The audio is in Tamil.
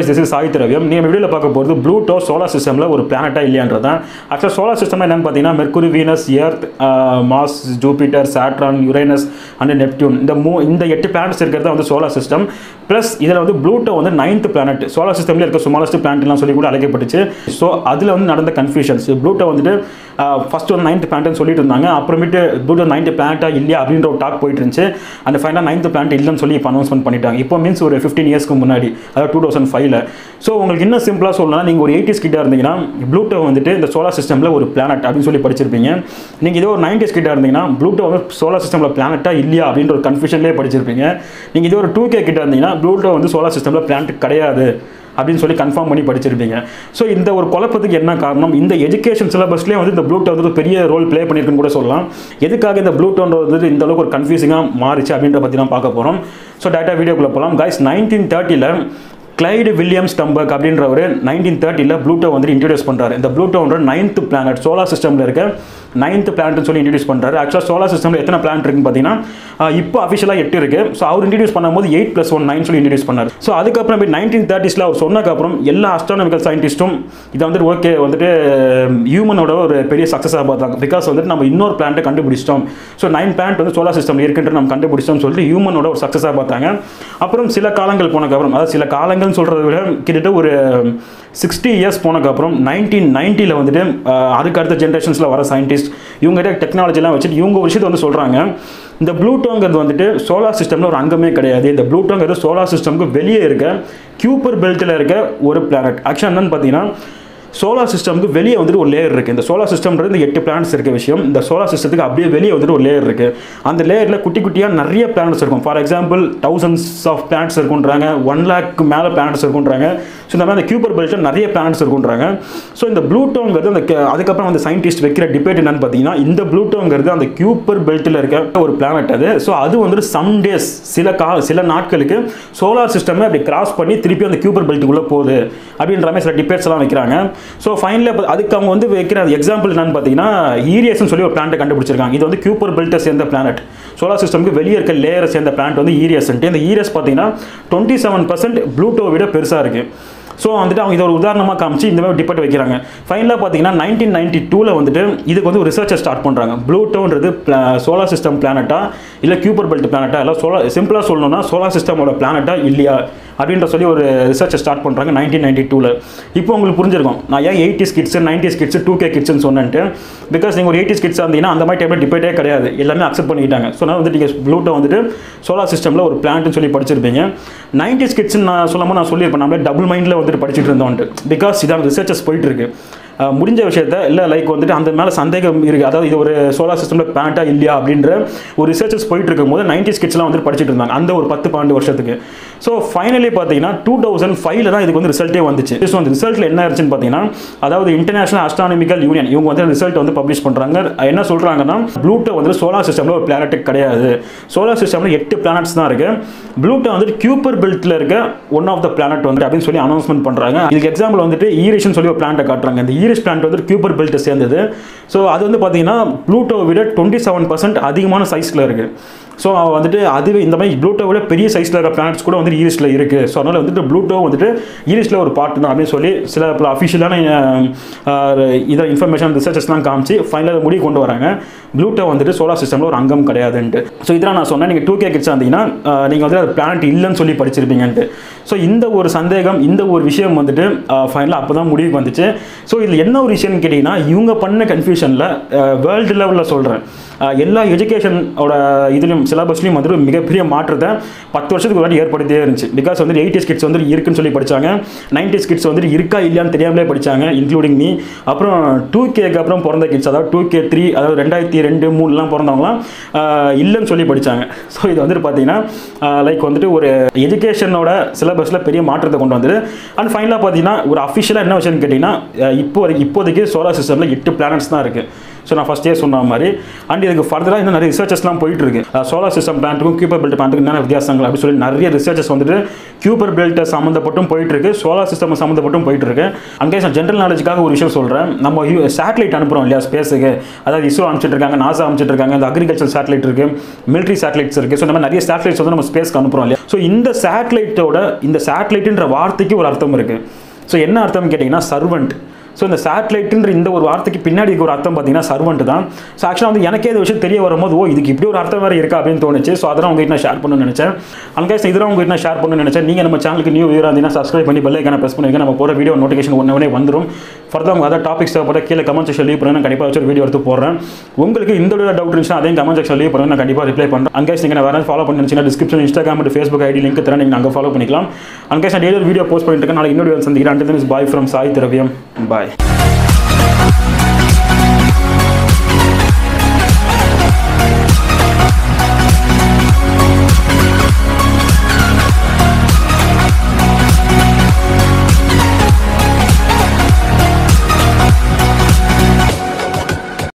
guys திஸ் இஸ் சாய் திரவியம் நீ வீடியோவில் பார்க்க போகிறது ப்ளூட்டோ சோலார் சிஸ்டமில் ஒரு பிளானட்டாக இல்லையான்றது தான். ஆக்சுவலாக சோலார் சிஸ்டம் என்னென்னு பார்த்தீங்கன்னா Mercury Venus Earth Mars Jupiter Saturn Uranus and Neptune இந்த மூ இந்த எட்டு பிளானட்ஸ் இருக்கிறது வந்து சோலார் சிஸ்டம் ப்ளஸ் இதில் வந்து ப்ளூட்டோ வந்து நைன்த் பிளானட் சோலார் சிஸ்டம்ல இருக்க சுமாலஸ்ட் பிளானட்லாம் சொல்லி கூட அழைக்கப்பட்டுச்சு. ஸோ அதில் வந்து நடந்த கன்ஃபியூஷன்ஸ் ப்ளூட்டோ வந்துட்டு uh, ஃபஸ்ட்டு வந்து நைன்த் பிளானட்னு சொல்லிட்டு இருந்தாங்க. அப்புறமேட்டு ப்ளூட்டோ நைன்த் பிளானட்டாக இல்லையா அப்படின்ற ஒரு டாக் போயிட்டு இருந்துச்சு. அந்த ஃபைனலாக நைன்த் பிளானட் இல்லைன்னு சொல்லி இப்போ அனௌன்ஸ்மெண்ட் பண்ணிட்டாங்க. இப்போ மீன்ஸ் ஒரு ஃபிஃப்டீன் இயர்ஸ்க்கு முன்னாடி அதாவது டூ தௌசண்ட் ஃபைவ் முடியல ஸோ உங்களுக்கு இன்னும் சிம்பிளாக சொல்லலாம் நீங்கள் ஒரு எயிட்டிஸ் கிட்ட இருந்தீங்கன்னா ப்ளூட்டோ வந்துட்டு இந்த சோலார் சிஸ்டமில் ஒரு பிளானட் அப்படின்னு சொல்லி படிச்சிருப்பீங்க. நீங்கள் இதே ஒரு நைன்டிஸ் கிட்டே இருந்தீங்கன்னா ப்ளூட்டோ வந்து சோலார் சிஸ்டமில் பிளானட்டா இல்லையா அப்படின்ற ஒரு கன்ஃபியூஷன்லேயே படிச்சிருப்பீங்க. நீங்கள் இதே ஒரு டூ கே கிட்ட இருந்தீங்கன்னா ப்ளூட்டோ வந்து சோலார் சிஸ்டமில் பிளானட் கிடையாது அப்படின்னு சொல்லி கன்ஃபார்ம் பண்ணி படிச்சிருப்பீங்க. ஸோ இந்த ஒரு குழப்பத்துக்கு என்ன காரணம்? இந்த எஜுகேஷன் சிலபஸ்லேயே வந்து இந்த ப்ளூட்டோ வந்து பெரிய ரோல் ப்ளே பண்ணியிருக்குன்னு கூட சொல்லலாம். எதுக்காக இந்த ப்ளூட்டோன்றது வந்து இந்த அளவுக்கு ஒரு கன்ஃபியூசிங்காக மாறிச்சு அப்படின்ற பற்றி நான் பார்க்க போகிறோம் ஸோ டேட்டா வீடியோக்குள்ளே போகலாம் கைஸ் நைன்டீன் தேர்ட்டியில் கிளைடு வில்லியம்ஸ் டம்பர்க் அப்படின்றவர் நைன்டீன் தேர்ட்டியில் ப்ளூட்டோ வந்து இன்ட்ரடியூஸ் பண்ணுறாரு இந்த ப்ளூட்டோன்ற நைன்த் பிளானட் சோலார் சிஸ்டமில் இருக்க நைன்த் பிளானட்னு சொல்லி இன்ட்ரடியூஸ் பண்ணுறாரு ஆக்சுவலாக சோலார் சிஸ்டமில் எத்தனை பிளான் இருக்குன்னு பார்த்தீங்கன்னா இப்போ அஃபிஷியலாக எட்டு இருக்குது ஸோ அவர் இன்ட்ரடியூஸ் பண்ணும்போது எயிட் ப்ளஸ் ஒன் நைன் சொல்லி இன்ட்ரடியூஸ் பண்ணார். ஸோ அதுக்கப்புறம் நைன்டீன் தேர்ட்டிஸில் அவர் சொன்னதுக்கப்புறம் எல்லா அஸ்ட்ரானமிக்கல் சயின்டிஸ்ட்டும் இதை வந்துட்டு ஓகே வந்துட்டு ஹியூமனோட ஒரு பெரிய சக்ஸஸாக பார்த்தாங்க. பிகாஸ் வந்துட்டு நம்ம இன்னொரு பிளான்ட்டை கண்டுபிடிச்சிட்டோம். ஸோ நைன் பிளான்ட் வந்து சோலார் சிஸ்டம் இருக்குன்ற நம்ம கண்டுபிடிச்சிட்டோம்னு சொல்லிட்டு ஹியூமனோட ஒரு சக்ஸஸாக பார்த்தாங்க. அப்புறம் சில காலங்கள் போனதுக்கப்புறம் அதாவது சில காலங்கள்னு சொல்கிறத விட கிட்டத்தட்ட ஒரு சிக்ஸ்டி இயர்ஸ் போனதுக்கப்புறம் நைன்டீன் நைன்ட்டியில் வந்துட்டு அதுக்கு அடுத்த ஜென்ரேஷன்ஸில் வர சயின்டிஸ்ட் இவங்ககிட்ட டெக்னாலஜிலாம் வச்சுட்டு இவங்க விஷயத்தை வந்து சொல்கிறாங்க இந்த ப்ளூட்டோங்கிறது வந்துட்டு சோலார் சிஸ்டமில் ஒரு அங்கமே கிடையாது. இந்த ப்ளூட்டோங்கிறது சோலார் சிஸ்டமுக்கு வெளியே இருக்க கியூப்பர் பெல்ட்டில் இருக்க ஒரு பிளானட் ஆக்சுவல் என்னென்னு பார்த்தீங்கன்னா சோலார் சிஸ்டம்க்கு வெளியே வந்துட்டு ஒரு லேயர் இருக்குது இந்த சோலார் சிஸ்டம்ன்றது இந்த எட்டு பிளானட்ஸ் இருக்க விஷயம். இந்த சோலார் சிஸ்டத்துக்கு அப்படியே வெளியே வந்துட்டு ஒரு லேயர் இருக்குது அந்த லேயரில் குட்டி குட்டியாக நிறைய பிளானட்ஸ் இருக்கும். For example thousands of planets இருக்குன்றாங்க ஒன் லேக்கு மேலே பிளானட்ஸ் இருக்குன்றாங்க ஸோ இந்த மாதிரி அந்த கியூபர் பெல்ட்டில் நிறைய பிளானட்ஸ் இருக்குன்றாங்க ஸோ இந்த ப்ளூட்டோங்கிறது அந்த க- அதுக்கப்புறம் அந்த சயின்டிஸ்ட் வைக்கிற டிபேட் என்னன்னு பார்த்தீங்கன்னா இந்த ப்ளூட்டோங்கிறது அந்த கியூப்பர் பெல்ட்டில் இருக்க ஒரு பிளானட் அது. ஸோ அது வந்துட்டு சம் டேஸ் சில கா சில நாட்களுக்கு சோலார் சிஸ்டமே அப்படி கிராஸ் பண்ணி திருப்பி அந்த கியூபர் பெல்ட்டுக்குள்ளே போகுது. அப்படின்ற மாதிரி சில டிபேட்ஸ் எல்லாம் வைக்கிறாங்க. ஸோ ஃபைனலில் அதுக்கு அவங்க வந்து வைக்கிற எக்ஸாம்பிள் என்னன்னு பார்த்தீங்கன்னா ஈரியஸ்னு சொல்லி ஒரு பிளான்ட்டை கண்டுபிடிச்சிருக்காங்க. இது வந்து கியூப்பர் பெல்ட்டை சேர்ந்த பிளானட் சோலார் சிஸ்டம்க்கு வெளியே இருக்க லேயரை சேர்ந்த பிளான்ட் வந்து ஈரியஸ்ன்ட்டு இந்த ஈரியஸ் பார்த்தீங்கன்னா டுவெண்ட்டி செவன் பர்சன்ட் ப்ளூட்டோ விட பெருசாக இருக்குது ஸோ வந்துட்டு அவங்க இதை ஒரு உதாரணமாக காமிச்சு இந்த மாதிரி டிபெட் வைக்கிறாங்க. ஃபைனலாக பார்த்தீங்கன்னா நைன்டீன் நைன்டி டூவில் வந்துட்டு இதுக்கு வந்து ஒரு ரிசர்ச்சை ஸ்டார்ட் பண்ணுறாங்க ப்ளூட்டோன்றது சோலார் சிஸ்டம் பிளானட்டா இல்லை கியூபர் பெல்ட் பிளானட்டா இல்லை சோலா சிம்பிளாக சொல்லணும்னா சோலார் சிஸ்டமோட பிளானட்டா இல்லையா? அப்படின்ற சொல்லி ஒரு ரிசர்ச்சை ஸ்டார்ட் பண்ணுறாங்க நைன்டீன் நைன்டி டூவில் இப்போ உங்களுக்கு புரிஞ்சிருக்கும். நான் ஏன் eighties kids nineties kids two K கிட்ஸ்னு சொன்னேன்ட்டு பிகாஸ் நீங்கள் ஒரு எயிட்டிஸ் கிட்ஸ் இருந்தீங்கன்னா அந்த மாதிரி டைமில் டிபேட்டே கிடையாது. எல்லாமே அக்செப்ட் பண்ணிக்கிட்டாங்க. ஸோ நான் வந்துட்டு நீங்கள் ப்ளூட்டோ வந்துட்டு சோலார் சிஸ்டமில் ஒரு பிளான்ட்னு சொல்லி படிச்சிருப்பீங்க. நைன்டிஸ் கிட்ஸ்னு நான் சொல்லாமல் நான் சொல்லியிருப்பேன். நம்மளே டபுள் மைண்டில் வந்து வந்துட்டு படிச்சுட்டு இருந்தோன்ட்டு பிகாஸ் இதான ரிசர்ச்சஸ் போயிட்டு இருக்கு முடிஞ்ச விஷயத்த இல்லை லைக் வந்துட்டு அந்த மேலே சந்தேகம் இருக்குது அதாவது இது ஒரு சோலார் சிஸ்டமில் பேண்டா இல்லையா அப்படின்ற ஒரு ரிசர்ச்சஸ் போயிட்டு இருக்கும்போது நைன்டிஸ் கிட்ஸ்லாம் வந்துட்டு படிச்சுட்டு இருந்தாங்க அந்த ஒரு பத்து பன்னெண்டு வருஷத்துக்கு. ஸோ ஃபைனலி பார்த்தீங்கன்னா டூ தௌசண்ட் ஃபைவ்ல தான் இதுக்கு வந்து ரிசல்ட்டே வந்துச்சு. ஸோ அந்த ரிசல்ட்டில் என்ன ஆச்சுன்னு பார்த்தீங்கன்னா அதாவது இன்டர்நேஷனல் அஸ்ட்ரானமிக்கல் யூனியன் இவங்க வந்து ரிசல்ட் வந்து பப்ளிஷ் பண்ணுறாங்க என்ன சொல்கிறாங்கன்னா ப்ளூட்டோ வந்து சோலார் சிஸ்டமில் ஒரு பிளானட் கிடையாது. சோலார் சிஸ்டமில் எட்டு பிளானட்ஸ் தான் இருக்கு. ப்ளூட்டோ வந்துட்டு கியூப்பர் பெல்ட்டில் இருக்க ஒன் ஆஃப் த பிளானட் வந்து அப்படின்னு சொல்லி அனௌன்ஸ்மெண்ட் பண்ணுறாங்க இதுக்கு எக்ஸாம்பிள் வந்துட்டு ஈரிஷ்னு சொல்லி ஒரு பிளானட்டை காட்டுறாங்க. இந்த ஈரிஷ் பிளானட் வந்து கியூப்பர் பெல்ட்டை சேர்ந்தது. ஸோ அது வந்து பார்த்தீங்கன்னா ப்ளூட்டோ விட டுவெண்ட்டி செவன் பர்சன்ட் அதிகமான சைஸில் இருக்குது ஸோ வந்துட்டு அதுவே இந்த மாதிரி ப்ளூட்டோ விட பெரிய சைஸில் இருக்கிற பிளானட்ஸ் கூட வந்து ஈரிஸில் இருக்குது ஸோ அதனால் வந்துட்டு ப்ளூட்டோ வந்துட்டு ஈரிஸில் ஒரு பார்ட் தான் அப்படின்னு சொல்லி சில அஃபிஷியலான இதை இன்ஃபர்மேஷன் ரிசர்ச்சஸ்லாம் காமிச்சு ஃபைனலாக முடிவு கொண்டு வராங்க. ப்ளூட்டோ வந்துட்டு சோலார் சிஸ்டமில் ஒரு அங்கம் கிடையாதுன்ட்டு. ஸோ இதெல்லாம் நான் சொன்னேன். நீங்கள் டூ கே கிட்ஸ் இருந்தீங்கன்னா நீங்கள் வந்து அது பிளானட் இல்லைன்னு சொல்லி படிச்சிருப்பீங்கன்ட்டு. ஸோ இந்த ஒரு சந்தேகம் இந்த ஒரு விஷயம் வந்துட்டு ஃபைனலாக அப்போ தான் முடிவுக்கு வந்துச்சு. ஸோ இதில் என்ன ஒரு விஷயம்னு கேட்டிங்கன்னா இவங்க பண்ண கன்ஃபியூஷனில் வேர்ல்டு லெவலில் சொல்கிறேன் எல்லா எஜுகேஷனோட இதுலையும் சிலபஸ்லையும் வந்துட்டு மிகப்பெரிய மாற்றத்தை பத்து வருஷத்துக்கு முன்னாடி ஏற்படுத்தியே இருந்துச்சு. பிகாஸ் வந்து எயிட்டிஸ் கிட்ஸ் வந்து இருக்குன்னு சொல்லி படிச்சாங்க. நைன்டிஸ் கிட்ஸ் வந்துட்டு இருக்கா இல்லையான்னு தெரியாமலே படிச்சாங்க இன்க்ளூடிங் மீ அப்புறம் டூ கேக்கு அப்புறம் பிறந்த கிட்ஸ் அதாவது டூ கே த்ரீ அதாவது ரெண்டாயிரத்தி ரெண்டு மூணுலாம் பிறந்தவங்களாம் இல்லைன்னு சொல்லி படித்தாங்க ஸோ இது வந்துட்டு பார்த்தீங்கன்னா லைக் வந்துட்டு ஒரு எஜுகேஷனோட சிலபஸில் பெரிய மாற்றத்தை கொண்டு வந்தது அண்ட் ஃபைனலாக பார்த்தீங்கன்னா ஒரு அஃபிஷியலாக என்ன விஷயம்னு கேட்டிங்கன்னா இப்போ வரைக்கும் இப்போதைக்கு சோலார் சிஸ்டமில் எட்டு பிளானட்ஸ் தான் இருக்குது ஸோ நான் ஃபஸ்ட்டே சொன்ன மாதிரி அண்ட் இதுக்கு ஃபர்தராக இன்னும் நிறைய ரிசர்ச்சஸ்லாம் போயிட்டு இருக்கு சோலார் சிஸ்டம் பிளான்ட்டுக்கும் கியூபர் பெல்ட் பிளான்ட்டுக்கும் என்னென்ன வித்தியாசங்கள் அப்படின்னு சொல்லி நிறைய ரிசர்ச்சஸ் வந்துட்டு கியூபர் பெல்ட் சம்மந்தப்பட்டும் போயிட்டு இருக்கு சோலார் சிஸ்டம் சம்மந்தப்பட்டும் போயிட்டு இருக்கு அங்கே நான் ஜென்ரல் நாலேஜுக்காக ஒரு விஷயம் சொல்கிறேன் நம்ம சேட்டலைட் அனுப்புகிறோம் இல்லையா ஸ்பேஸுக்கு அதாவது இஸ்ரோ அனுப்பிச்சிட்டு இருக்காங்க நாசா அனுப்பிச்சிட்டு இருக்காங்க இந்த அக்ரிகல்ச்சர் சேட்டலைட் இருக்கு மிலிட்ரி சேட்டலைட்ஸ் இருக்கு. ஸோ இந்த மாதிரி நிறைய சேட்டலைட்ஸ் வந்து நம்ம ஸ்பேஸ்க்கு அனுப்புகிறோம் இல்லையா. ஸோ இந்த சேட்டலைட்டோட இந்த சேட்டலைட்டுன்ற வார்த்தைக்கு ஒரு அர்த்தம் இருக்கு. ஸோ என்ன அர்த்தம்னு கேட்டிங்கன்னா சர்வெண்ட் ஸோ இந்த சேட்டலைட்டுன்ற இந்த ஒரு வார்த்தைக்கு பின்னாடி ஒரு அர்த்தம் பார்த்தீங்கன்னா சர்வெண்ட் தான். ஸோ ஆக்சுவலாக வந்து எனக்கே இந்த விஷயம் தெரிய வரும்போது ஓ இதுக்கு இப்படி ஒரு அர்த்தம் வேறு இருக்கா? அப்படின்னு தோணுச்சு. ஸோ அதெல்லாம் உங்ககிட்ட நான் ஷேர் பண்ணணும்னு நினச்சேன். அங்கே இதெல்லாம் உங்ககிட்ட நான் ஷேர் பண்ணணும்னு நினச்சேன். நீங்கள் நம்ம சேனலுக்கு நியூ வீராக இருந்தீங்கன்னா சப்ஸ்கிரைப் பண்ணி பெல்லைக்கான ப்ரெஸ் பண்ணுவீங்க. நம்ம போகிற வீடியோ நோட்டிஃபிகேஷன் ஒன்று வந்துடும் ஃபர்தர் உங்கள் அதாவது டாபிக்ஸ் தேவைப்பட்ட கீழே கமெண்ட் செக்ஷன் லீவ் பண்ணுங்க. கண்டிப்பாக வச்சு ஒரு வீடியோ எடுத்து போடுறேன். உங்களுக்கு இந்த வீடியோ டவுட் இருந்துச்சுன்னா அதையும் கமெண்ட் செக்ஷன் லீவ் பண்ணுங்க. நான் கண்டிப்பாக ரிப்ளை பண்ணுறேன் அங்கே நீங்கள் வேறு ஃபாலோ பண்ணி description Instagram Facebook ID link தரேன். நீங்கள் அங்கே ஃபாலோ பண்ணிக்கலாம். அங்கே நான் டெய்லி வீடியோ போஸ்ட் பண்ணிட்டு இருக்கேன் நாளைக்கு இன்னொரு சந்திக்கிறேன். அண்ட் பாய் ஃப்ரம் சாய் திரவியம் பாய்